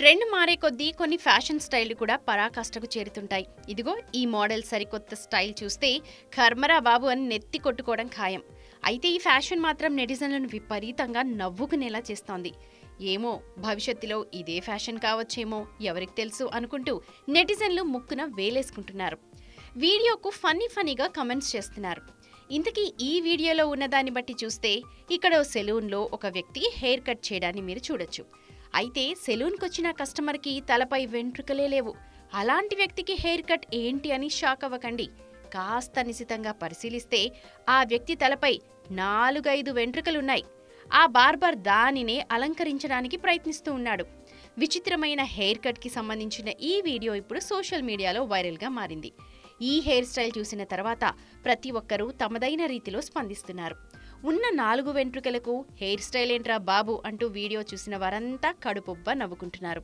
Trend మారే కొద్దీ కొన్ని ఫ్యాషన్ స్టైల్ కూడా పరాకాష్ఠకు చేరుతుంటాయి. ఇదిగో ఈ మోడల్ సరికొత్త స్టైల్ చూస్తే కర్మరా బాబు అని నెత్తి కొట్టుకోవడం ఖాయం. అయితే ఈ ఫ్యాషన్ మాత్రం నెటిజన్లను విపరీతంగా నవ్వుకునేలా చేస్తోంది. ఏమో భవిష్యత్తులో ఇదే ఫ్యాషన్ కావచ్చేమో ఎవరికి తెలుసు అనుకుంటూ నెటిజన్లు ముక్కున వేలేసుకుంటున్నారు. వీడియోకు ఫన్నీ ఫనీగా కమెంట్స్ చేస్తున్నారు. ఇంతకీ ఈ వీడియోలో ఉన్నదాన్ని బట్టి చూస్తే ఇక్కడ ఓ సెలూన్లో ఒక వ్యక్తి హెయిర్ కట్ చేయడాన్ని మీరు చూడొచ్చు. అయితే సెలూన్కి వచ్చిన కస్టమర్కి తలపై వెంట్రుకలే లేవు. అలాంటి వ్యక్తికి హెయిర్ కట్ ఏంటి అని షాక్ అవ్వకండి. కాస్త నిశితంగా పరిశీలిస్తే ఆ వ్యక్తి తలపై నాలుగైదు వెంట్రుకలున్నాయి. ఆ బార్బర్ దానినే అలంకరించడానికి ప్రయత్నిస్తూ ఉన్నాడు. విచిత్రమైన హెయిర్ కట్కి సంబంధించిన ఈ వీడియో ఇప్పుడు సోషల్ మీడియాలో వైరల్గా మారింది. ఈ హెయిర్ స్టైల్ చూసిన తర్వాత ప్రతి ఒక్కరూ తమదైన రీతిలో స్పందిస్తున్నారు. ఉన్న నాలుగు వెంట్రుకలకు హెయిర్ స్టైల్ ఏంట్రా బాబు అంటూ వీడియో చూసిన వారంతా కడుపుబ్బ నవ్వుకుంటున్నారు.